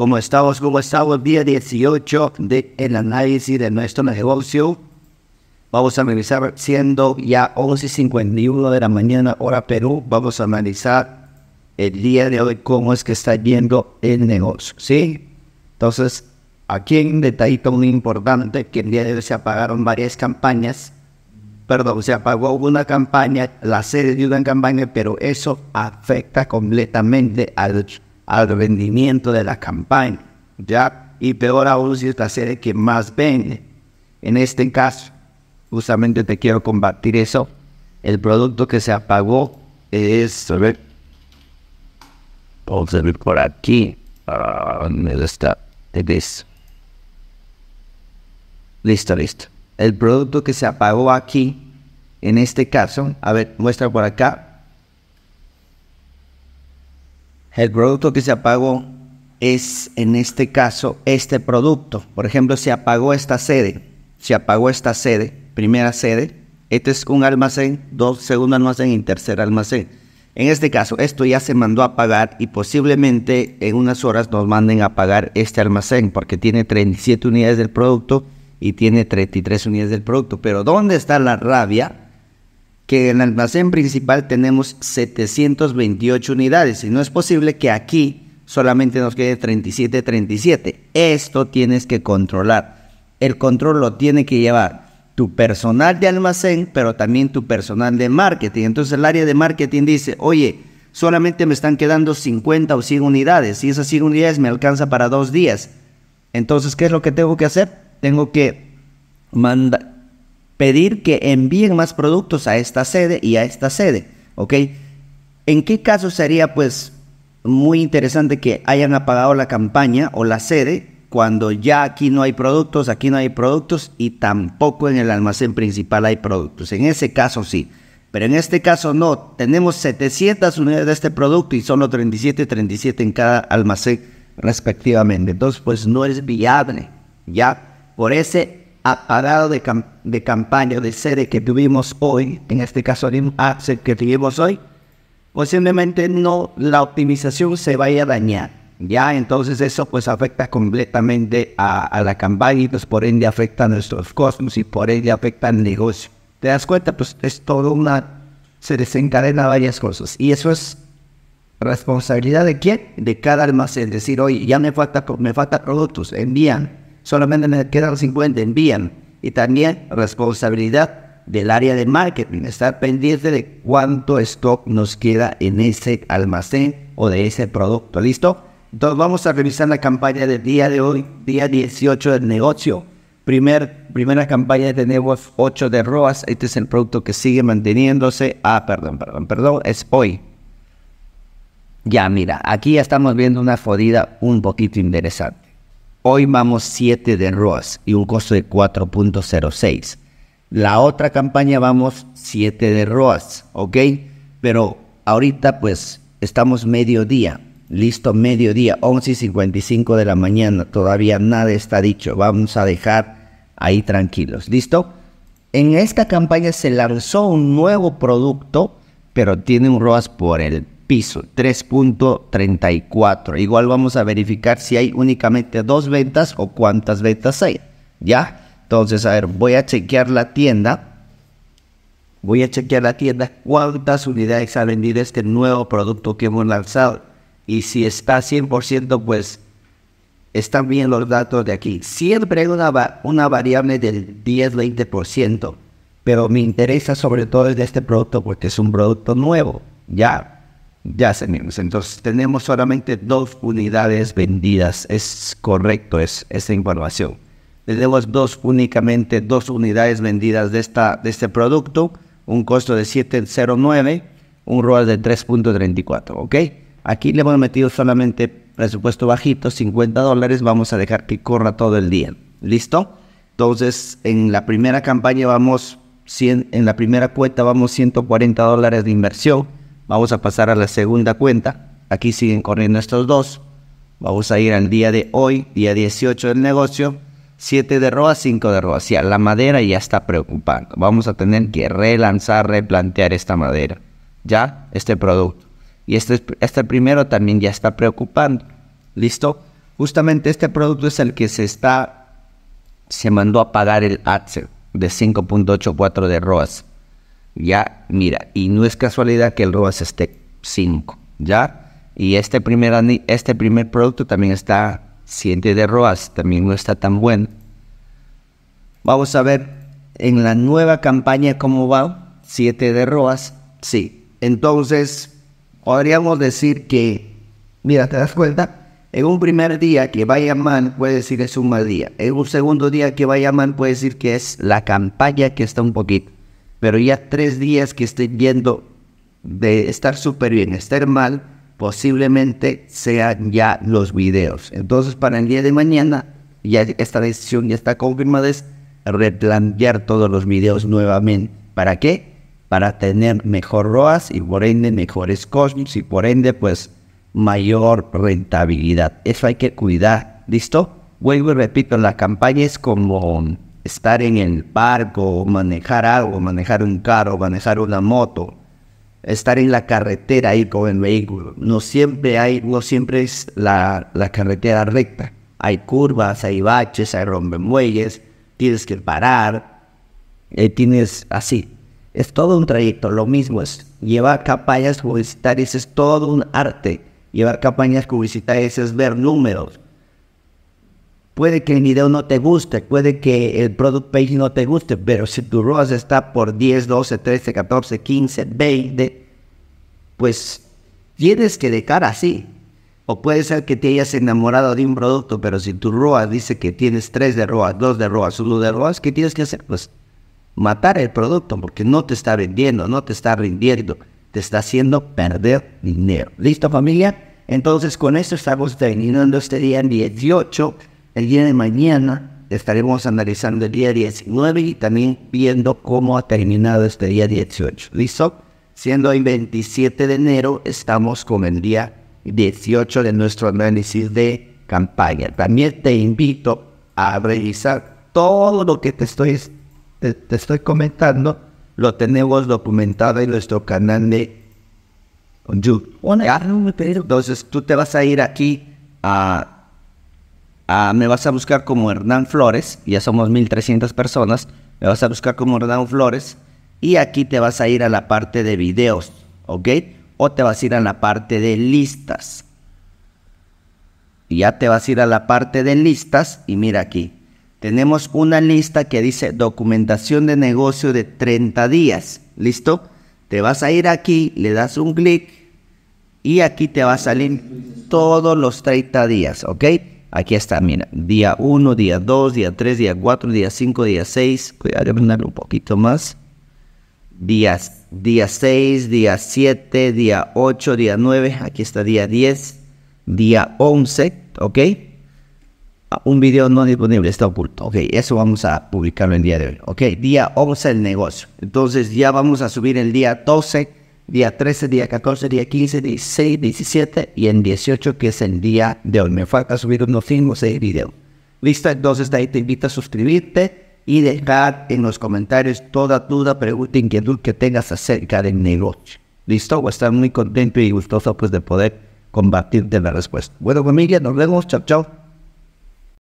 como estamos, como estamos, día 18 del el análisis de nuestro negocio. Vamos a analizar, siendo ya 11.51 de la mañana, hora Perú, vamos a analizar el día de hoy cómo es que está yendo el negocio, ¿sí? Entonces, aquí hay un detallito muy importante, que el día de hoy se apagaron varias campañas, perdón, se apagó una campaña, la serie de una campaña, pero eso afecta completamente al al rendimiento de la campaña, ¿ya? Y peor aún si es la serie que más vende. En este caso, justamente te quiero combatir eso. El producto que se apagó es, a ver, vamos a ver por aquí. Ah, ¿Dónde está? Listo, listo. El producto que se apagó aquí, en este caso, a ver, muestra por acá, el producto que se apagó es, en este caso, este producto. Por ejemplo, se apagó esta sede. Se apagó esta sede, primera sede. Este es un almacén, dos, segundo almacén y tercer almacén. En este caso, esto ya se mandó a pagar y posiblemente en unas horas nos manden a pagar este almacén porque tiene 37 unidades del producto y tiene 33 unidades del producto. Pero ¿dónde está la rabia? Que en el almacén principal tenemos 728 unidades y no es posible que aquí solamente nos quede 37, 37. Esto tienes que controlar. El control lo tiene que llevar tu personal de almacén, pero también tu personal de marketing. Entonces el área de marketing dice, oye, solamente me están quedando 50 o 100 unidades y esas 100 unidades me alcanza para dos días. Entonces, ¿qué es lo que tengo que hacer? Tengo que mandar pedir que envíen más productos a esta sede y a esta sede, ¿ok? ¿En qué caso sería pues muy interesante que hayan apagado la campaña o la sede cuando ya aquí no hay productos, aquí no hay productos y tampoco en el almacén principal hay productos? En ese caso sí. Pero en este caso no, tenemos 700 unidades de este producto y solo 37, 37 en cada almacén respectivamente. Entonces, pues no es viable, ¿ya? Por ese apagado de, de campaña de sede que tuvimos hoy, en este caso de que tuvimos hoy, posiblemente no la optimización se vaya a dañar. Ya, entonces eso pues afecta completamente a, la campaña y pues por ende afecta a nuestros costos y por ende afecta al negocio. ¿Te das cuenta? Pues es todo una... se desencadena varias cosas y eso es responsabilidad de quién? De cada almacén. Decir, oye, ya me falta, me falta productos, envían solamente me quedan 50, envían. Y también responsabilidad del área de marketing, estar pendiente de cuánto stock nos queda en ese almacén o de ese producto. ¿Listo? Entonces vamos a revisar la campaña del día de hoy, día 18 del negocio. Primer, primera campaña tenemos 8 de ROAS. Este es el producto que sigue manteniéndose. Ah, perdón, perdón, perdón. Es hoy. Ya, mira, aquí ya estamos viendo una jodida un poquito interesante. Hoy vamos 7 de ROAS y un costo de 4.06. La otra campaña vamos 7 de ROAS, ¿ok? Pero ahorita pues estamos mediodía, listo mediodía, 11 y 55 de la mañana, todavía nada está dicho, vamos a dejar ahí tranquilos, ¿listo? En esta campaña se lanzó un nuevo producto, pero tiene un ROAS por el piso, 3.34. Igual vamos a verificar si hay únicamente dos ventas o cuántas ventas hay. ¿Ya? Entonces, a ver, voy a chequear la tienda. Voy a chequear la tienda cuántas unidades ha vendido este nuevo producto que hemos lanzado. Y si está 100%, pues están bien los datos de aquí. Siempre hay una, una variable del 10-20%, pero me interesa sobre todo de este producto porque es un producto nuevo. Ya, ya, señores. Entonces, tenemos solamente dos unidades vendidas. Es correcto es, esa información. Tenemos dos, únicamente dos unidades vendidas de, esta, de este producto. Un costo de 7.09, un ROAS de 3.34. ¿Ok? Aquí le hemos metido solamente presupuesto bajito, 50 dólares. Vamos a dejar que corra todo el día. ¿Listo? Entonces, en la primera campaña vamos, 100, en la primera cuenta vamos 140 dólares de inversión Vamos a pasar a la segunda cuenta. Aquí siguen corriendo estos dos. Vamos a ir al día de hoy, día 18 del negocio. 7 de ROA, 5 de ROA. Sí, la madera ya está preocupando. Vamos a tener que relanzar, replantear esta madera. Ya, este producto. Y este, este primero también ya está preocupando. ¿Listo? Justamente este producto es el que se está, se mandó a pagar el ADSER de 5.84 de ROAS. Ya, mira, y no es casualidad que el ROAS esté 5, ¿ya? Y este primer, este primer producto también está 7 de ROAS, también no está tan bueno. Vamos a ver en la nueva campaña cómo va, 7 de ROAS, sí. Entonces, podríamos decir que, mira, ¿te das cuenta? En un primer día que vaya mal, puede decir es un mal día. En un segundo día que vaya mal, puede decir que es la campaña que está un poquito. Pero ya tres días que estoy viendo de estar súper bien, estar mal, posiblemente sean ya los videos. Entonces, para el día de mañana, ya esta decisión ya está confirmada, es replantear todos los videos nuevamente. ¿Para qué? Para tener mejor ROAS y por ende mejores cosmos y por ende, pues mayor rentabilidad. Eso hay que cuidar. ¿Listo? Vuelvo y repito, la campaña es como estar en el barco, manejar algo, manejar un carro, manejar una moto, estar en la carretera, ir con el vehículo. No siempre hay, no siempre es la, la carretera recta. Hay curvas, hay baches, hay rompemuelles, tienes que parar, eh, tienes así. Es todo un trayecto, lo mismo es llevar campañas publicitarias, es todo un arte llevar campañas publicitarias es ver números. Puede que el video no te guste, puede que el product page no te guste, pero si tu ROAS está por 10, 12, 13, 14, 15, 20, pues tienes que dejar así. O puede ser que te hayas enamorado de un producto, pero si tu ROAS dice que tienes 3 de ROAS, 2 de ROAS, 1 de ROAS, ¿qué tienes que hacer? Pues matar el producto porque no te está vendiendo, no te está rindiendo te está haciendo perder dinero. ¿Listo familia? Entonces con esto estamos terminando este día 18. El día de mañana estaremos analizando el día 19 y también viendo cómo ha terminado este día 18. ¿Listo? Siendo el 27 de enero, estamos con el día 18 de nuestro análisis de campaña. También te invito a revisar todo lo que te estoy, te estoy comentando lo tenemos documentado en nuestro canal de YouTube. Entonces tú te vas a ir aquí a, a, me vas a buscar como Hernán Flores, ya somos 1300 personas, me vas a buscar como Hernán Flores y aquí te vas a ir a la parte de videos, ¿ok? O te vas a ir a la parte de listas. Ya te vas a ir a la parte de listas y mira aquí, tenemos una lista que dice documentación de negocio de 30 días. ¿Listo? Te vas a ir aquí, le das un clic y aquí te va a salir todos los 30 días, ¿ok? Aquí está, mira, día 1, día 2, día 3, día 4, día 5, día 6. Voy a ponerlo un poquito más. Días, día 6, día 7, día 8, día 9. Aquí está día 10, día 11, ¿ok? un video no disponible, está oculto. Ok, eso vamos a publicarlo el día de hoy. Ok, día 11 el negocio. Entonces ya vamos a subir el día 12, día 13, día 14, día 15, 16, 17 y en 18 que es el día de hoy. Me falta subir unos 5 o 6 videos. Listo, entonces ahí te invito a suscribirte y dejar en los comentarios toda duda, pregunta, inquietud que tengas acerca del negocio. Listo, voy a estar muy contento y gustoso pues de poder combatirte la respuesta. Bueno familia, nos vemos, chao chao.